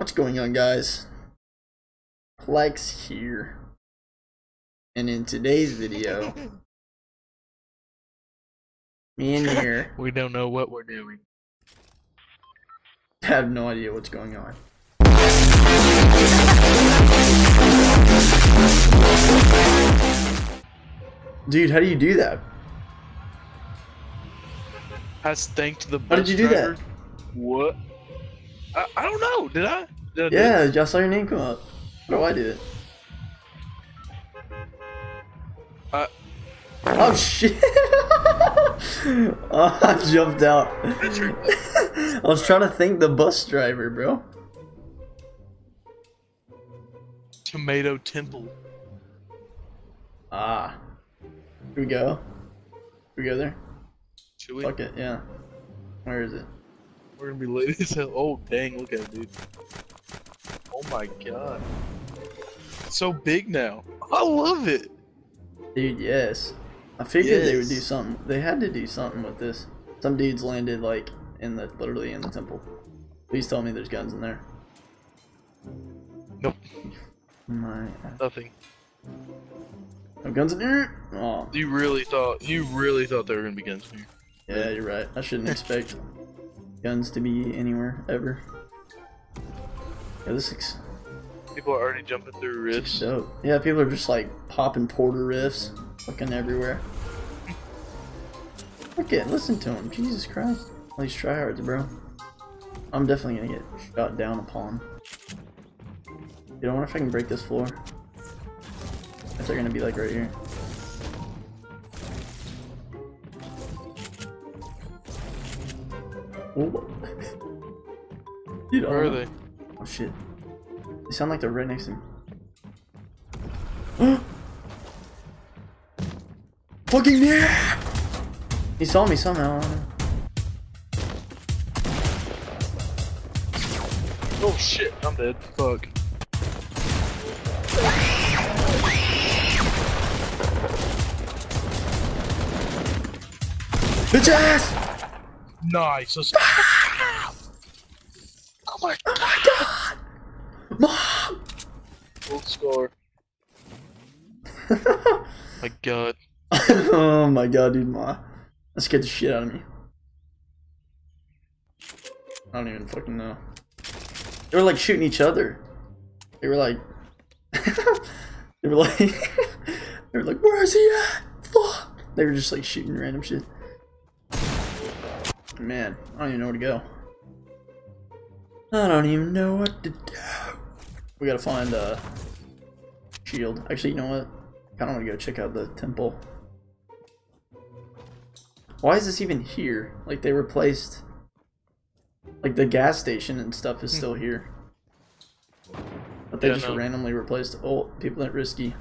What's going on, guys? Plex here. And in today's video, me and here We don't know what we're doing. have no idea what's going on. Dude, how do you do that? Has thanked the How did you do that? What? I, I don't know. Did I? Did I do it? Yeah, I saw your name come up. How do I do it? Uh, Oh shit! oh, I jumped out. I was trying to thank the bus driver, bro. Tomato Temple. Ah. Here we go. Here we go there? Should we? Fuck it, yeah. Where is it? We're gonna be late as hell. Oh dang! Look at it, dude. Oh my god. It's so big now. I love it. Dude, yes. I figured they would do something. They had to do something with this. Some dudes landed like in the literally in the temple. Please tell me there's guns in there. Nope. My Nothing. no guns in there. Oh, You really thought? You really thought there were gonna be guns in here? yeah, you're right. I shouldn't expect guns to be anywhere ever. Yeah, this looks, People are already jumping through rifts. dope. Yeah, people are just like popping porter riffs, fucking everywhere. Look at, listen to him. Jesus Christ. All these tryhards, bro. I'm definitely gonna get shot down upon. You know, I wonder if I can break this floor. If they're gonna be like right here. Oh. Dude, Where are they? Oh shit. They sound like they're right next to me. Fucking yeah! He saw me somehow. I don't know. Oh shit! I'm dead. Fuck. Bitch ass! Nice. Let's... oh my god! Oh my god! Mom! gold score. My god. oh my god, dude, ma. That scared the shit out of me. I don't even fucking know. They were like shooting each other. They were like. they were like. they were like, where is he at? Fuck! They were just like shooting random shit. Man, I don't even know where to go. I don't even know what to do. We gotta find a shield. Actually, you know what? I kinda wanna go check out the temple. Why is this even here? Like they replaced like the gas station and stuff is hmm. still here. But they Yeah, just no. randomly replaced oh people at risky.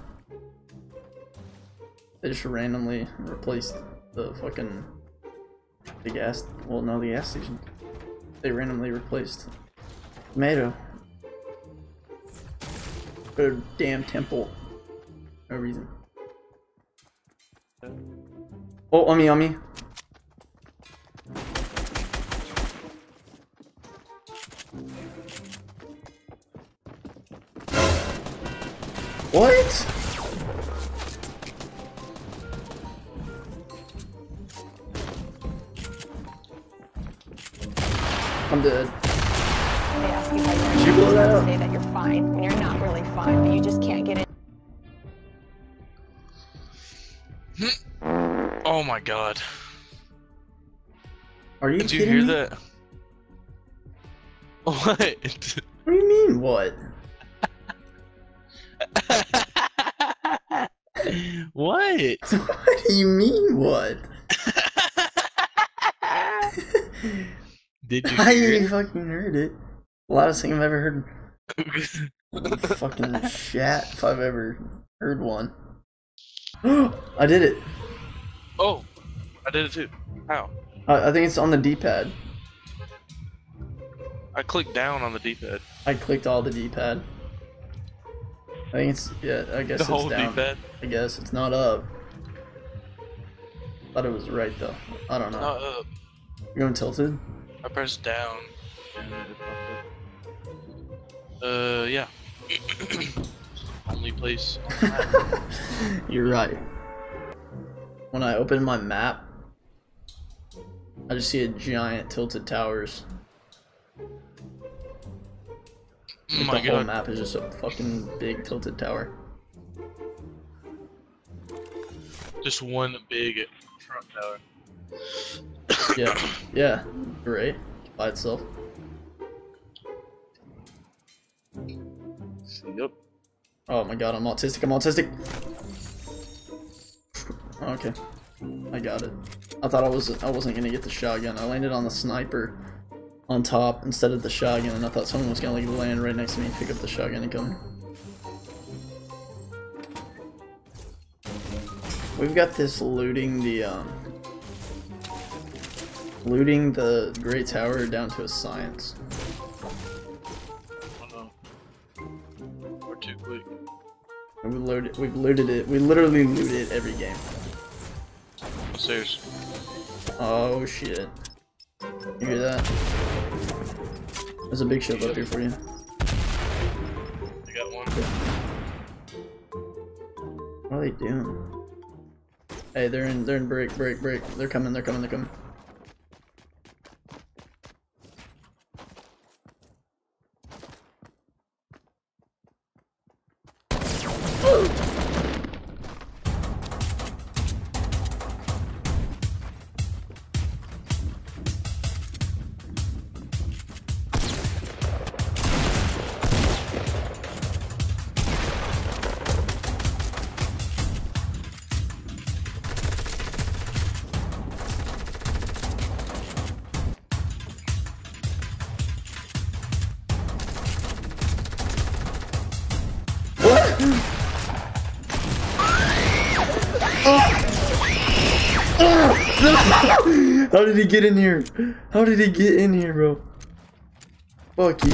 They just randomly replaced the fucking the gas well no the gas station. They randomly replaced tomato. Go damn temple. No reason. Oh, on me, on me. What? I'm dead. They ask you how you're Did you blow that up? say that you're fine when you're not really fine, but you just can't get it. Oh my god. Are you Did you hear me? that? What? What do you mean, what? what? What do you mean, what? Did you I hear fucking heard it. Loudest thing I've ever heard. fucking shat if I've ever heard one. I did it. oh, I did it too. How? I, I think it's on the D-pad. I clicked down on the D-pad. I clicked all the D-pad. I think it's yeah. I guess The it's whole down. D-pad. I guess it's not up. Thought it was right though. I don't know. Not up. You're going tilted. I pressed down. and it popped up. Uh, yeah. Only place. on. You're right. When I open my map, I just see a giant tilted towers. oh Like my the whole map is just a fucking big tilted tower. Just one big Trump tower. Yeah, yeah, great by itself. Yep. Oh my god, I'm autistic. I'm autistic. Okay, I got it. I thought I was I wasn't gonna get the shotgun. I landed on the sniper on top instead of the shotgun, and I thought someone was gonna like land right next to me and pick up the shotgun and come. We've got this looting the um looting the great tower down to a science. Oh no. We're too quick. We loaded we've looted it. We literally loot it every game. Upstairs. Oh shit. You hear that? There's a big ship up here for you. I got one. What are they doing? Hey, they're in they're in break, break, break. They're coming, they're coming, they're coming. How did he get in here? How did he get in here, bro? Fuck you.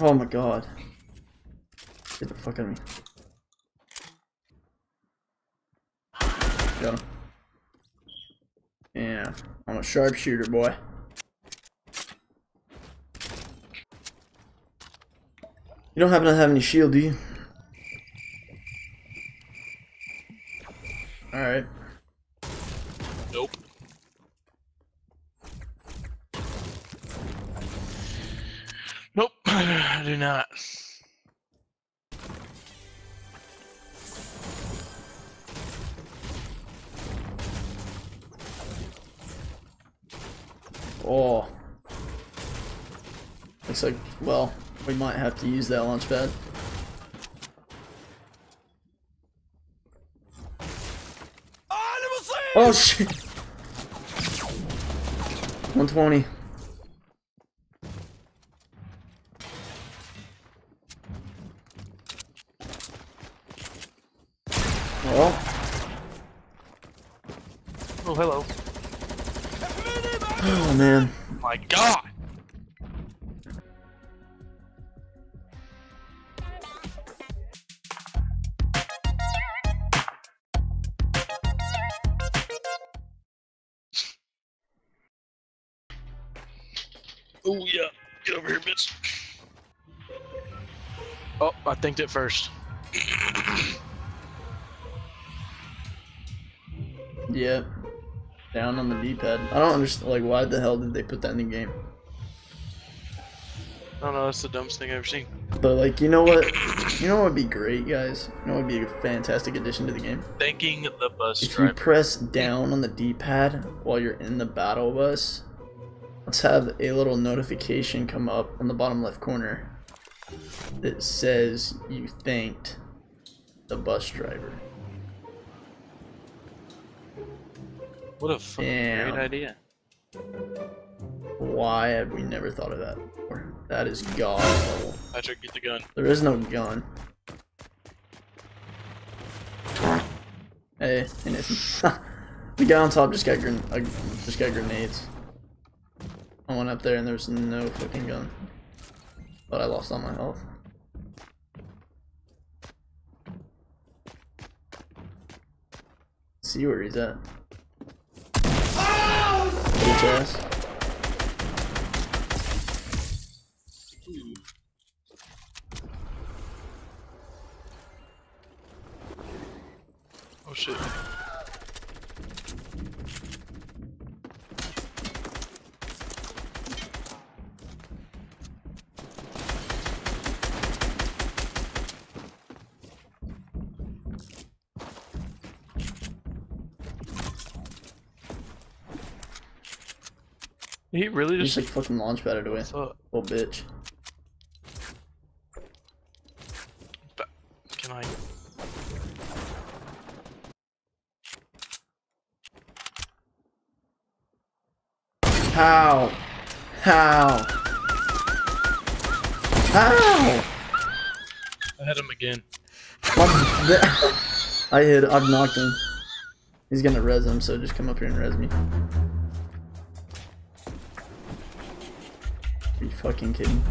Oh my god. Get the fuck out of me. Got him. Yeah, I'm a sharpshooter, boy. You don't happen to have any shield, do you? Alright. Nope. Nope. I do not. Oh. Looks like, well, we might have to use that launch pad. Oh shit! 120. Oh, Oh, hello. oh man. My god! Oh yeah, get over here, bitch. Oh, I thinked it first. Yep. Down on the D-pad. I don't understand, like, why the hell did they put that in the game? I don't know, that's the dumbest thing I've ever seen. But, like, you know what? You know what would be great, guys? You know what would be a fantastic addition to the game? Thanking the bus If you press down on the D-pad while you're in the battle bus, let's have a little notification come up on the bottom left corner that says you thanked the bus driver. What a fucking Damn. great idea. Why have we never thought of that before? That is god level. Patrick, get the gun. There is no gun. Hey, hey Nathan. the guy on top just got gren- uh, just got grenades. I went up there and there was no fucking gun. But I lost all my health. Let's see where he's at. Oh, Oh shit. He really just like fucking launch padded away. Little bitch. Can I? How? How? How? I hit him again. I hit. I've knocked him. He's gonna res him, so just come up here and res me. Are you fucking kidding?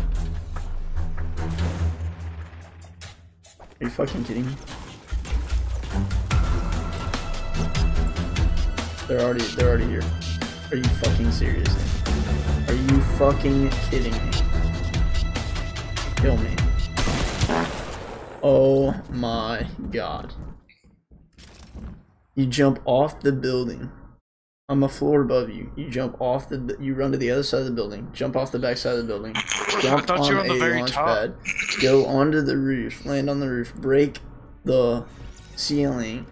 Are you fucking kidding me? They're already. They're already here. Are you fucking serious? Are you fucking kidding me? Kill me. Oh my god. You jump off the building. I'm a floor above you. You jump off the. You run to the other side of the building. Jump off the back side of the building. Jump on on the a very launch top. pad. Go onto the roof. Land on the roof. Break the ceiling.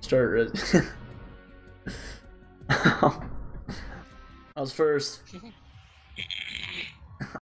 Start. Res- I was first.